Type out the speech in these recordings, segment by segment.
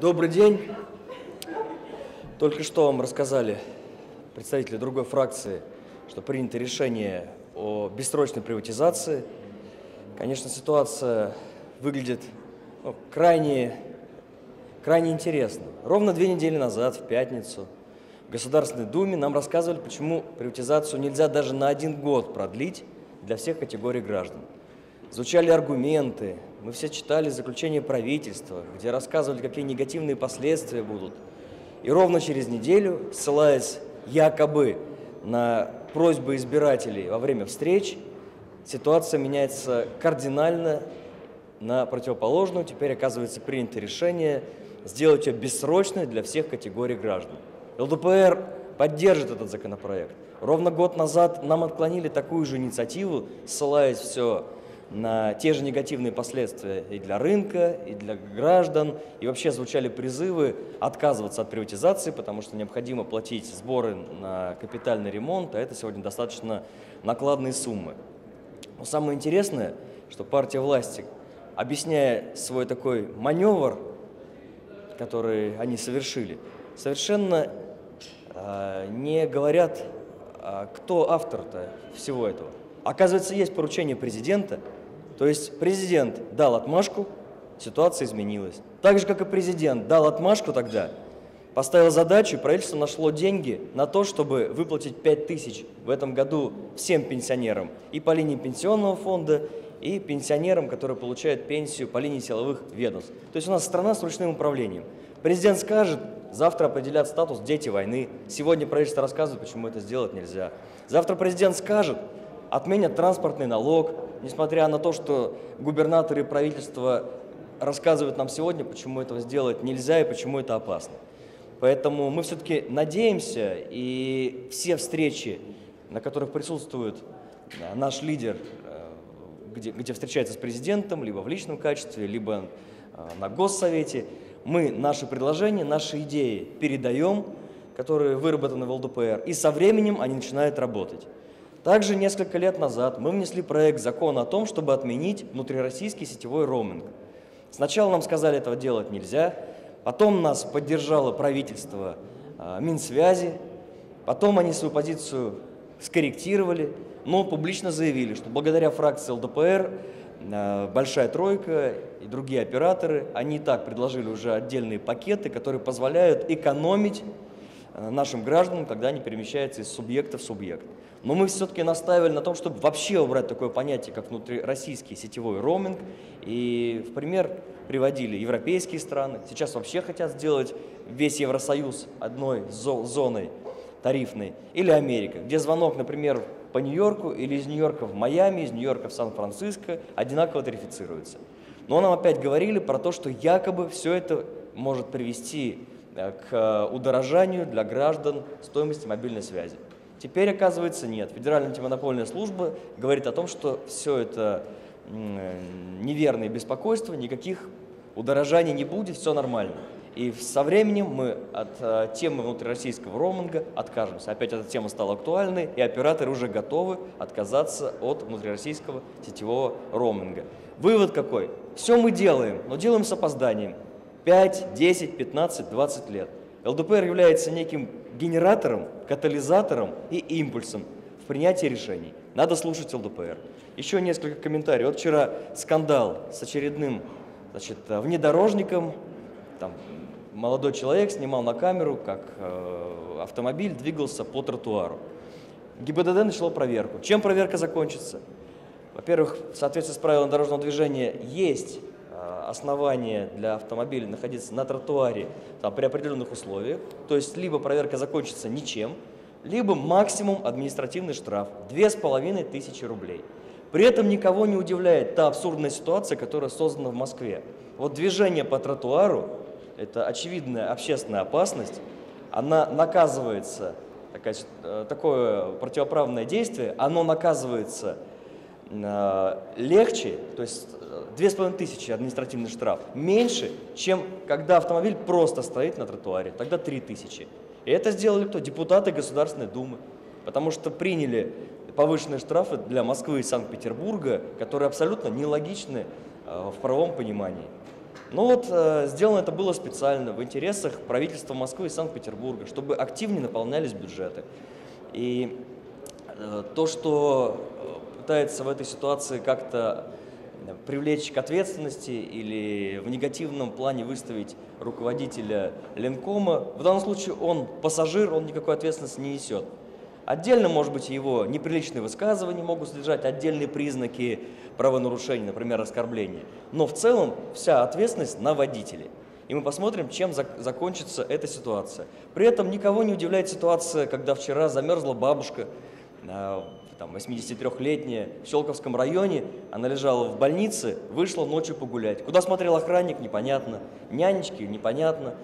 Добрый день. Только что вам рассказали представители другой фракции, что принято решение о бессрочной приватизации. Конечно, ситуация выглядит ну, крайне, крайне интересно. Ровно две недели назад, в пятницу, в Государственной Думе нам рассказывали, почему приватизацию нельзя даже на один год продлить для всех категорий граждан. Звучали аргументы, мы все читали заключение правительства, где рассказывали, какие негативные последствия будут. И ровно через неделю, ссылаясь якобы на просьбы избирателей во время встреч, ситуация меняется кардинально на противоположную. Теперь, оказывается, принято решение сделать ее бессрочной для всех категорий граждан. ЛДПР поддержит этот законопроект. Ровно год назад нам отклонили такую же инициативу, ссылаясь все на те же негативные последствия и для рынка, и для граждан. И вообще звучали призывы отказываться от приватизации, потому что необходимо платить сборы на капитальный ремонт, а это сегодня достаточно накладные суммы. Но самое интересное, что партия власти, объясняя свой такой маневр, который они совершили, совершенно э, не говорят, э, кто автор-то всего этого. Оказывается, есть поручение президента, то есть президент дал отмашку, ситуация изменилась. Так же, как и президент дал отмашку тогда, поставил задачу, и правительство нашло деньги на то, чтобы выплатить 5 тысяч в этом году всем пенсионерам и по линии пенсионного фонда, и пенсионерам, которые получают пенсию по линии силовых ведомств. То есть у нас страна с ручным управлением. Президент скажет, завтра определят статус «дети войны». Сегодня правительство рассказывает, почему это сделать нельзя. Завтра президент скажет, отменят транспортный налог, несмотря на то, что губернаторы и правительство рассказывают нам сегодня, почему этого сделать нельзя и почему это опасно. Поэтому мы все-таки надеемся, и все встречи, на которых присутствует э, наш лидер, э, где, где встречается с президентом, либо в личном качестве, либо э, на госсовете, мы наши предложения, наши идеи передаем, которые выработаны в ЛДПР, и со временем они начинают работать. Также несколько лет назад мы внесли проект закона о том, чтобы отменить внутрироссийский сетевой роуминг. Сначала нам сказали, этого делать нельзя, потом нас поддержало правительство э, Минсвязи, потом они свою позицию скорректировали, но публично заявили, что благодаря фракции ЛДПР э, Большая Тройка и другие операторы, они и так предложили уже отдельные пакеты, которые позволяют экономить нашим гражданам, когда они перемещаются из субъекта в субъект. Но мы все-таки настаивали на том, чтобы вообще убрать такое понятие, как внутрироссийский сетевой роуминг. И в пример приводили европейские страны. Сейчас вообще хотят сделать весь Евросоюз одной зоной тарифной. Или Америка, где звонок, например, по Нью-Йорку или из Нью-Йорка в Майами, из Нью-Йорка в Сан-Франциско одинаково тарифицируется. Но нам опять говорили про то, что якобы все это может привести э, к э, удорожанию для граждан стоимости мобильной связи. Теперь, оказывается, нет. Федеральная антимонопольная служба говорит о том, что все это неверные беспокойства, никаких удорожаний не будет, все нормально. И со временем мы от э, темы внутрироссийского роуминга откажемся. Опять эта тема стала актуальной, и операторы уже готовы отказаться от внутрироссийского сетевого роуминга. Вывод какой? Все мы делаем, но делаем с опозданием. 5, 10, 15, 20 лет. ЛДПР является неким генератором, катализатором и импульсом в принятии решений. Надо слушать ЛДПР. Еще несколько комментариев. Вот вчера скандал с очередным значит, внедорожником. Там молодой человек снимал на камеру, как э, автомобиль двигался по тротуару. ГИБДД начало проверку. Чем проверка закончится? Во-первых, в соответствии с правилами дорожного движения есть основания для автомобиля находиться на тротуаре там, при определенных условиях, то есть либо проверка закончится ничем, либо максимум административный штраф – 2500 рублей. При этом никого не удивляет та абсурдная ситуация, которая создана в Москве. Вот движение по тротуару – это очевидная общественная опасность, она наказывается, э, такое противоправное действие, оно наказывается легче, то есть 2500 административный штраф. Меньше, чем когда автомобиль просто стоит на тротуаре. Тогда 3000. И это сделали кто? Депутаты Государственной Думы. Потому что приняли повышенные штрафы для Москвы и Санкт-Петербурга, которые абсолютно нелогичны э, в правом понимании. Но вот э, сделано это было специально в интересах правительства Москвы и Санкт-Петербурга, чтобы активнее наполнялись бюджеты. И э, то, что э, пытается в этой ситуации как-то привлечь к ответственности или в негативном плане выставить руководителя Ленкома, в данном случае он пассажир, он никакой ответственности не несет. Отдельно, может быть, его неприличные высказывания могут содержать отдельные признаки правонарушения, например, оскорбления. Но в целом вся ответственность на водителе. И мы посмотрим, чем зак закончится эта ситуация. При этом никого не удивляет ситуация, когда вчера замерзла бабушка, а, там, 83-летняя, в Щелковском районе. Она лежала в больнице, вышла ночью погулять. Куда смотрел охранник, непонятно. Нянечки, непонятно.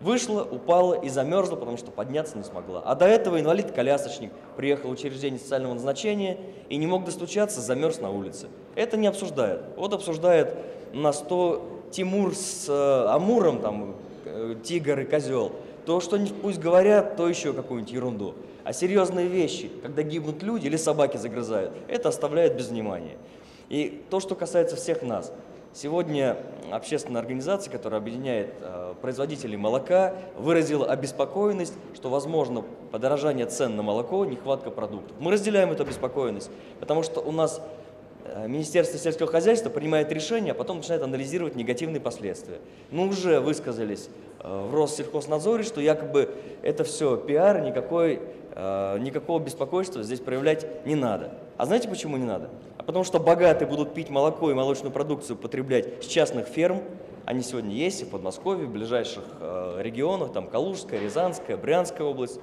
Вышла, упала и замерзла, потому что подняться не смогла. А до этого инвалид-колясочник приехал в учреждение социального назначения и не мог достучаться, замерз на улице. Это не обсуждают. Вот обсуждает на 100 Тимур с э, Амуром, там, э, тигр и козел. То, что пусть говорят, то еще какую-нибудь ерунду. А серьезные вещи, когда гибнут люди или собаки загрызают, это оставляет без внимания. И то, что касается всех нас – Сегодня общественная организация, которая объединяет э, производителей молока, выразила обеспокоенность, что возможно подорожание цен на молоко, нехватка продуктов. Мы разделяем эту обеспокоенность, потому что у нас Министерство сельского хозяйства принимает решение, а потом начинает анализировать негативные последствия. Мы уже высказались э, в Россельхознадзоре, что якобы это все пиар, никакой, никакого беспокойства здесь проявлять не надо. А знаете, почему не надо? А потому что богатые будут пить молоко и молочную продукцию потреблять с частных ферм. Они сегодня есть и в Подмосковье, в ближайших э, регионах, там Калужская, Рязанская, Брянская область.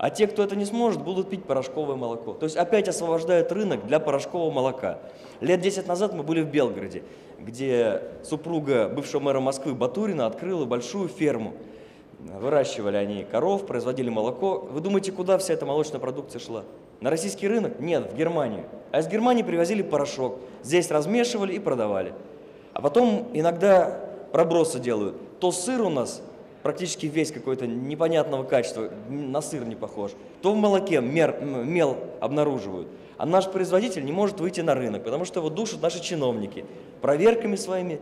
А те, кто это не сможет, будут пить порошковое молоко. То есть опять освобождают рынок для порошкового молока. Лет 10 назад мы были в Белгороде, где супруга бывшего мэра Москвы Батурина открыла большую ферму. Выращивали они коров, производили молоко. Вы думаете, куда вся эта молочная продукция шла? На российский рынок? Нет, в Германию. А из Германии привозили порошок. Здесь размешивали и продавали. А потом иногда пробросы делают. То сыр у нас практически весь какой-то непонятного качества, на сыр не похож, то в молоке мер, мел обнаруживают. А наш производитель не может выйти на рынок, потому что его душат наши чиновники проверками своими,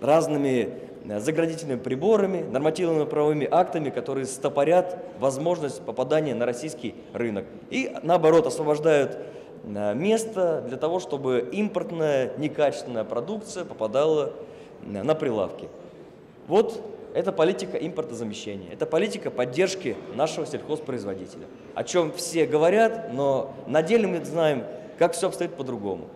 разными Э, заградительными приборами, нормативными правовыми актами, которые стопорят возможность попадания на российский рынок. И наоборот освобождают э, место для того, чтобы импортная некачественная продукция попадала э, на прилавки. Вот это политика импортозамещения, это политика поддержки нашего сельхозпроизводителя, о чем все говорят, но на деле мы знаем, как все обстоит по-другому.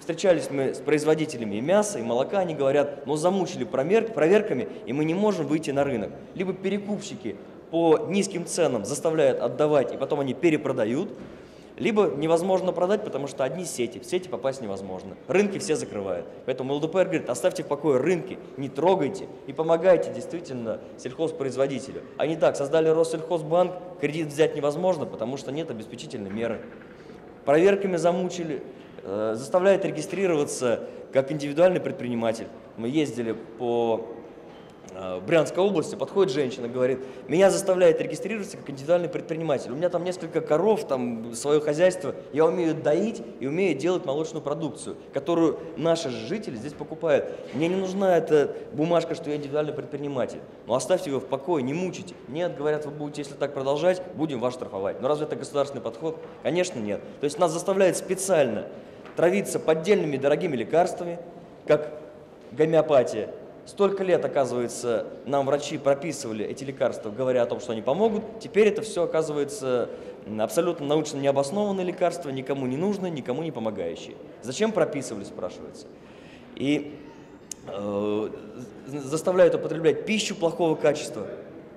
Встречались мы с производителями и мяса, и молока, они говорят, ну замучили проверками, и мы не можем выйти на рынок. Либо перекупщики по низким ценам заставляют отдавать, и потом они перепродают, либо невозможно продать, потому что одни сети, в сети попасть невозможно. Рынки все закрывают. Поэтому ЛДПР говорит, оставьте в покое рынки, не трогайте и помогайте действительно сельхозпроизводителю. А не так, создали Россельхозбанк, кредит взять невозможно, потому что нет обеспечительной меры. Проверками замучили, Э, заставляет регистрироваться как индивидуальный предприниматель. Мы ездили по э, Брянской области, подходит женщина, говорит, меня заставляет регистрироваться как индивидуальный предприниматель. У меня там несколько коров, там свое хозяйство, я умею доить и умею делать молочную продукцию, которую наши жители здесь покупают. Мне не нужна эта бумажка, что я индивидуальный предприниматель. Но оставьте его в покое, не мучите. Нет, говорят, вы будете, если так продолжать, будем вас штрафовать. Но разве это государственный подход? Конечно, нет. То есть нас заставляют специально травиться поддельными дорогими лекарствами, как гомеопатия. Столько лет, оказывается, нам врачи прописывали эти лекарства, говоря о том, что они помогут. Теперь это все оказывается абсолютно научно необоснованные лекарства, никому не нужные, никому не помогающие. Зачем прописывали, спрашивается. И э, заставляют употреблять пищу плохого качества,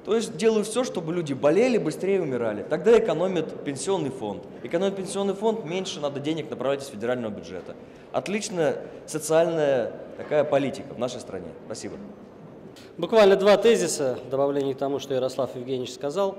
то есть делаю все, чтобы люди болели, быстрее умирали. Тогда экономит пенсионный фонд. Экономит пенсионный фонд, меньше надо денег направлять из федерального бюджета. Отличная социальная такая политика в нашей стране. Спасибо. Буквально два тезиса в добавлении к тому, что Ярослав Евгеньевич сказал.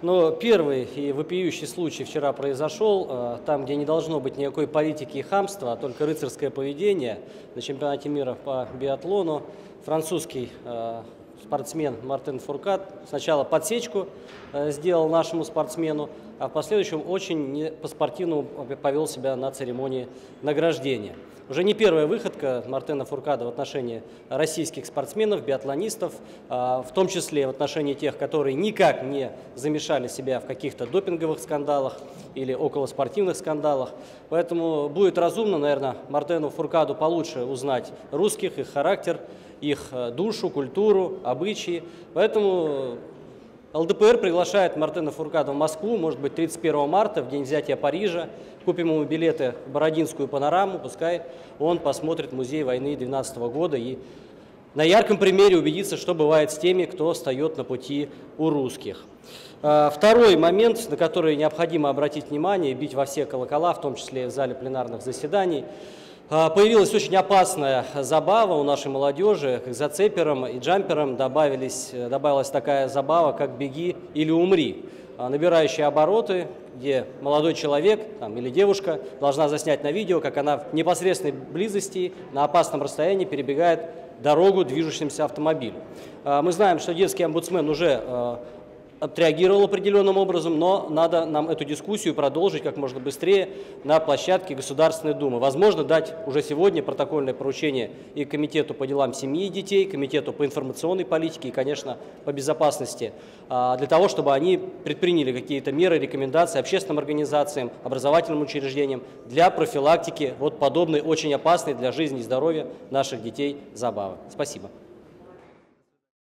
Но первый и вопиющий случай вчера произошел, э, там, где не должно быть никакой политики и хамства, а только рыцарское поведение на чемпионате мира по биатлону. Французский э, спортсмен Мартин Фуркат сначала подсечку э, сделал нашему спортсмену, а в последующем очень по-спортивному повел себя на церемонии награждения. Уже не первая выходка Мартена Фуркада в отношении российских спортсменов, биатлонистов, а, в том числе в отношении тех, которые никак не замешали себя в каких-то допинговых скандалах или околоспортивных скандалах. Поэтому будет разумно, наверное, Мартену Фуркаду получше узнать русских, их характер, их э, душу, культуру, обычаи. Поэтому ЛДПР приглашает Мартена Фуркада в Москву, может быть, 31 марта, в день взятия Парижа. Купим ему билеты в Бородинскую панораму, пускай он посмотрит музей войны 12 года и на ярком примере убедиться, что бывает с теми, кто встает на пути у русских. А, второй момент, на который необходимо обратить внимание, бить во все колокола, в том числе и в зале пленарных заседаний – появилась очень опасная забава у нашей молодежи. К зацеперам и джамперам добавились, э, добавилась такая забава, как «беги или умри», а, набирающая обороты, где молодой человек там, или девушка должна заснять на видео, как она в непосредственной близости, на опасном расстоянии перебегает дорогу движущимся автомобилем. А, мы знаем, что детский омбудсмен уже отреагировал определенным образом, но надо нам эту дискуссию продолжить как можно быстрее на площадке Государственной Думы. Возможно, дать уже сегодня протокольное поручение и Комитету по делам семьи и детей, Комитету по информационной политике и, конечно, по безопасности, а, для того, чтобы они предприняли какие-то меры, рекомендации общественным организациям, образовательным учреждениям для профилактики вот подобной очень опасной для жизни и здоровья наших детей забавы. Спасибо.